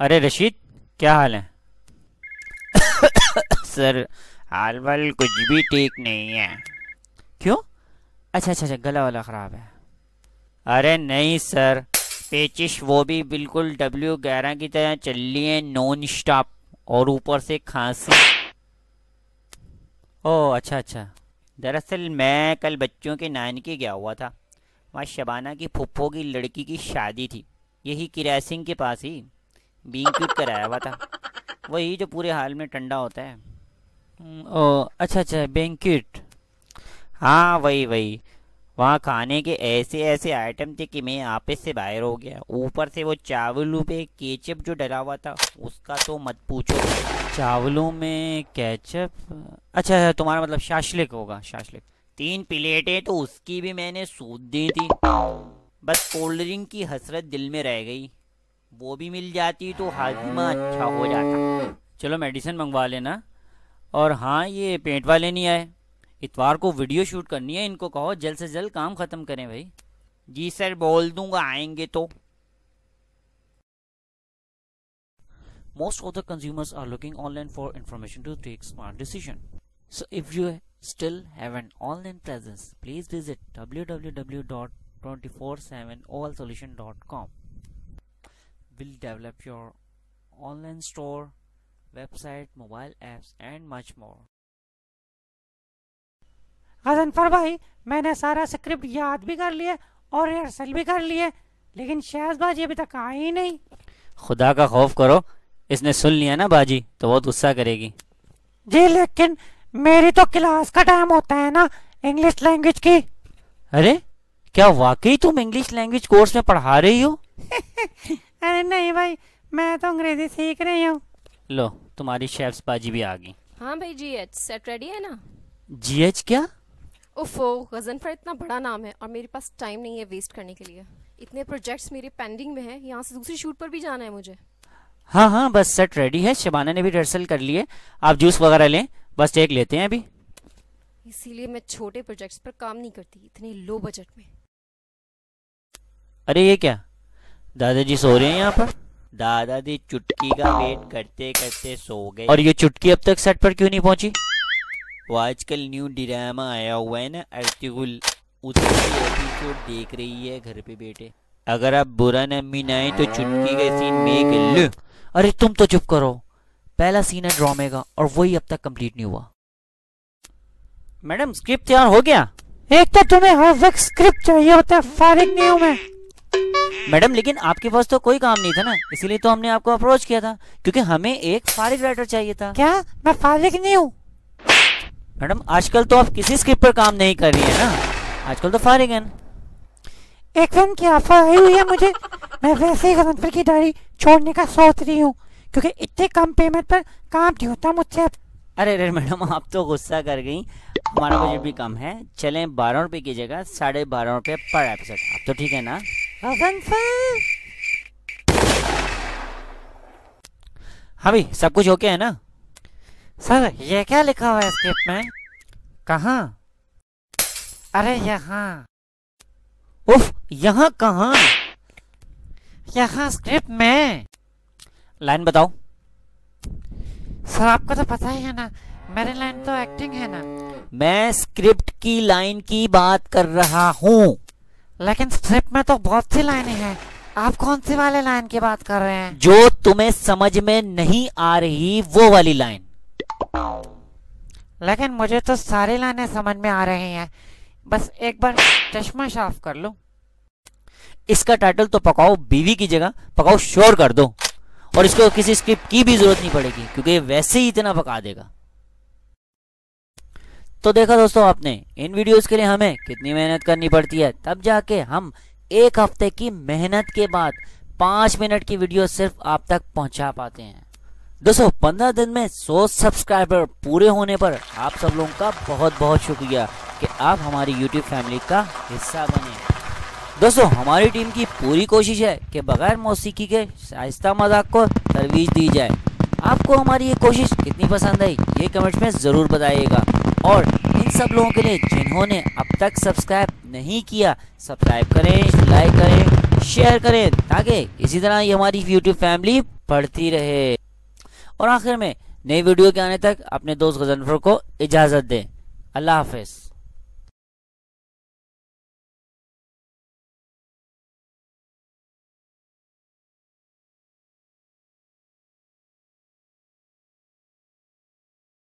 अरे रशीद, क्या हाल है? सर, हाल वाल कुछ भी ठीक नहीं है। क्यों? अच्छा अच्छा अच्छा गला वाला ख़राब है। अरे नहीं सर, पेचिश वो भी बिल्कुल डब्ल्यू ग्यारह की तरह चल रही है नॉन स्टॉप और ऊपर से खांसी। ओह अच्छा अच्छा। दरअसल मैं कल बच्चों के नानके गया हुआ था। वहाँ शबाना की फुप्पो की लड़की की शादी थी। यही किरासिंग के पास ही। बींग क्यूट कराया हुआ था। वही जो पूरे हाल में ठंडा होता है। हम्म, ओ अच्छा अच्छा बैंक्यूट। हाँ वही वही। वहाँ खाने के ऐसे ऐसे आइटम थे कि मैं आपस से बाहर हो गया। ऊपर से वो चावलों पे केचप जो डला हुआ था उसका तो मत पूछो। चावलों में केचप? अच्छा अच्छा तुम्हारा मतलब शाशलिक होगा शाशलिक। तीन प्लेटें तो उसकी भी मैंने सूद दी थी। बस कोल्ड ड्रिंक की हसरत दिल में रह गई। वो भी मिल जाती तो हाजिमा अच्छा हो जाता। चलो मेडिसिन मंगवा लेना। और हाँ ये पेंट वाले नहीं आए। इतवार को वीडियो शूट करनी है, इनको कहो, जल्द से जल्द काम ख़त्म करें भाई। जी सर, बोल दूँगा, आएँगे तो। Most of the consumers are looking online for information to take smart decision so if you still have an online presence please visit W W W dot twenty four seven oval solution dot com We'll develop your online store, website, mobile apps and much more. Ghazanfar भाई मैंने सारा script याद भी कर लिया और rehearsal भी कर लिए लेकिन शहजबाजी अभी तक आई ही नहीं। खुदा का खौफ करो इसने सुन लिया ना बाजी तो बहुत गुस्सा करेगी। जी लेकिन मेरी तो क्लास का टाइम होता है ना इंग्लिश लैंग्वेज की। अरे क्या वाकई तुम इंग्लिश लैंग्वेज कोर्स में पढ़ा रही हो? अरे नहीं भाई मैं तो अंग्रेज़ी सीख रही हूँ। लो तुम्हारी शेफ्स बाजी भी आ गई। हाँ भाई जी एच सेट रेडी है ना? जीएच क्या? उफो गजनफर इतना बड़ा नाम है और मेरे पास टाइम नहीं है वेस्ट करने के लिए। इतने प्रोजेक्ट्स मेरे पेंडिंग में हैं यहाँ से दूसरी शूट पर भी जाना है मुझे। हाँ हाँ बस सेट रेडी है। शबाना ने भी रिहर्सल कर लिए आप जूस वगैरह लें। बस टेक लेते हैं अभी। इसीलिए मैं छोटे प्रोजेक्ट्स पर काम नहीं करती इतने लो बजट में। अरे ये क्या? दादाजी सो रहे हैं यहाँ पर? दादाजी चुटकी का वेट करते करते सो गए। और ये चुटकी अब तक सेट पर क्यों नहीं पहुँची? वो आजकल न्यू ड्रामा आया हुआ है ना अर्तिकुल उसकी एपिसोड देख रही है घर पे बैठे। अगर आप बुरा न मीनाए तो चुटकी का सीन मेक लो। अरे तुम तो चुप करो। पहला सीन है ड्रामे का और वही अब तक कंप्लीट नहीं हुआ। मैडम स्क्रिप्ट तैयार हो गया? एक तो तुम्हें हर वक्त स्क्रिप्ट चाहिए होता है फारिग नहीं हूँ मैं। मैडम लेकिन आपके पास तो कोई काम नहीं था ना इसीलिए तो हमने आपको अप्रोच किया था क्योंकि हमें एक फारिग राइटर चाहिए था। क्या? मैं फारिग नहीं हूँ। मैडम आजकल तो आप किसी स्क्रिप्ट पर काम नहीं कर रही है ना आजकल तो फारिग है एक फ़िल्म की ऑफ़र आई हुई है मुझे। मैं वैसे ही गजनफर की डायरी छोड़ने का सोच रही हूँ क्योंकि इतने कम पेमेंट पर काम नहीं होता मुझसे अब। अरे अरे मैडम आप तो गुस्सा कर गई। हमारा बजट भी कम है। चलें बारह रुपए की जगह साढ़े बारह रुपए पर एपिसोड आप तो ठीक है ना? हाँ भाई सब कुछ ओके है ना? सर ये क्या लिखा हुआ है स्क्रिप्ट में? कहा? अरे यहाँ। उफ यहाँ कहाँ? यहाँ स्क्रिप्ट में। लाइन बताओ। सर आपको तो पता ही है ना मेरी लाइन तो एक्टिंग है ना। मैं स्क्रिप्ट की लाइन की बात कर रहा हूँ। लेकिन स्क्रिप्ट में तो बहुत सी लाइनें हैं। आप कौन सी वाले लाइन की बात कर रहे हैं? जो तुम्हें समझ में नहीं आ रही वो वाली लाइन। लेकिन मुझे तो सारी लाइनें समझ में आ रही हैं। बस एक बार चश्मा साफ़ कर लो। इसका टाइटल तो पकाओ बीवी की जगह पकाओ शोर कर दो। और इसको किसी स्क्रिप्ट की भी ज़रूरत नहीं पड़ेगी क्योंकि वैसे ही इतना पका देगा। तो देखा दोस्तों आपने, इन वीडियोस के लिए हमें कितनी मेहनत करनी पड़ती है, तब जाके हम एक हफ़्ते की मेहनत के बाद पाँच मिनट की वीडियो सिर्फ़ आप तक पहुँचा पाते हैं। दोस्तों, पंद्रह दिन में सौ सब्सक्राइबर पूरे होने पर आप सब लोगों का बहुत बहुत शुक्रिया कि आप हमारी यूट्यूब फैमिली का हिस्सा बने। दोस्तों, हमारी टीम की पूरी कोशिश है कि बगैर मौसीकी के आहिस्ता मज़ाक को तरवीज दी जाए। आपको हमारी ये कोशिश कितनी पसंद आई, ये कमेंट्स में ज़रूर बताइएगा। और इन सब लोगों के लिए जिन्होंने अब तक सब्सक्राइब नहीं किया, सब्सक्राइब करें, लाइक करें, शेयर करें, ताकि इसी तरह ये हमारी यूट्यूब फैमिली बढ़ती रहे। और आखिर में नई वीडियो के आने तक अपने दोस्त गजनफर को इजाज़त दें। अल्लाह हाफिज़।